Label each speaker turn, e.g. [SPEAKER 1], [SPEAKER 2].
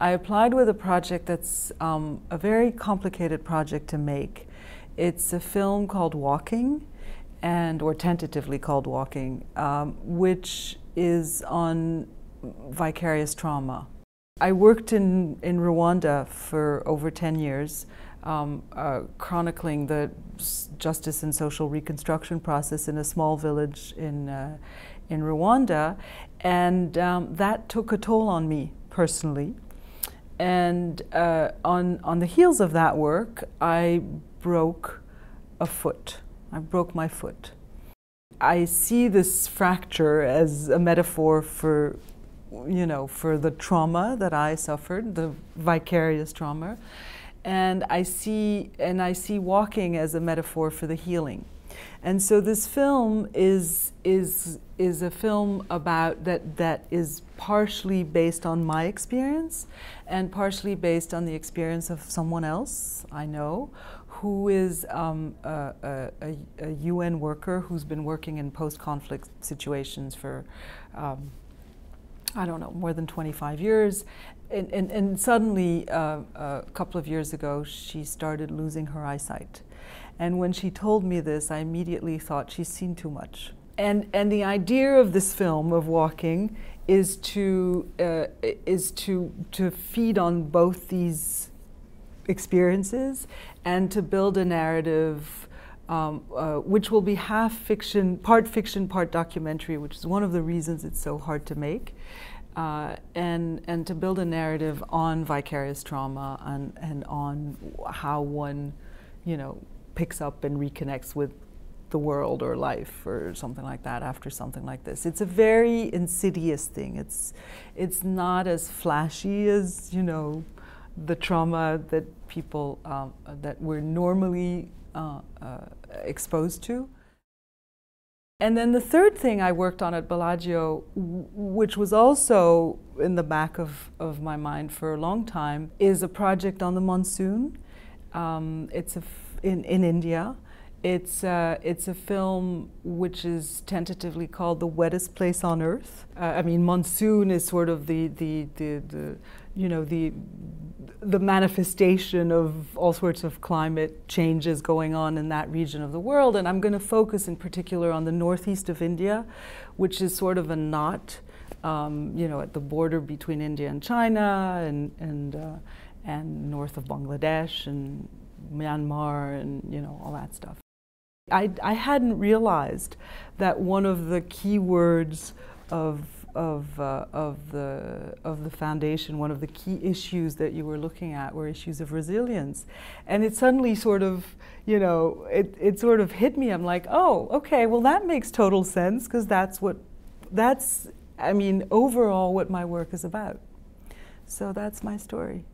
[SPEAKER 1] I applied with a project that's um, a very complicated project to make. It's a film called Walking, and or tentatively called Walking, um, which is on vicarious trauma. I worked in, in Rwanda for over 10 years, um, uh, chronicling the justice and social reconstruction process in a small village in, uh, in Rwanda, and um, that took a toll on me personally. And uh, on, on the heels of that work, I broke a foot. I broke my foot. I see this fracture as a metaphor for, you know, for the trauma that I suffered, the vicarious trauma. And I see, and I see walking as a metaphor for the healing. And so this film is, is, is a film about that, that is partially based on my experience and partially based on the experience of someone else I know who is um, a, a, a, UN worker who's been working in post-conflict situations for, um, I don't know, more than 25 years. And, and, and suddenly, uh, a couple of years ago, she started losing her eyesight. And when she told me this, I immediately thought she's seen too much. And, and the idea of this film, of walking, is to, uh, is to, to feed on both these experiences and to build a narrative um, uh, which will be half fiction, part fiction, part documentary, which is one of the reasons it's so hard to make. Uh, and, and to build a narrative on vicarious trauma and, and on how one, you know, picks up and reconnects with the world or life or something like that after something like this. It's a very insidious thing. It's, it's not as flashy as, you know, the trauma that people, um, that we're normally uh, uh, exposed to. And then the third thing I worked on at Bellagio, which was also in the back of, of my mind for a long time, is a project on the monsoon. Um, it's in, in India. It's, uh, it's a film which is tentatively called The Wettest Place on Earth. Uh, I mean, monsoon is sort of the, the, the, the, you know, the, the manifestation of all sorts of climate changes going on in that region of the world. And I'm going to focus in particular on the northeast of India, which is sort of a knot, um, you know, at the border between India and China and, and, uh, and north of Bangladesh and Myanmar and you know all that stuff. I, I hadn't realized that one of the key words of of uh, of the of the foundation, one of the key issues that you were looking at were issues of resilience, and it suddenly sort of you know it it sort of hit me. I'm like, oh, okay, well that makes total sense because that's what that's I mean overall what my work is about. So that's my story.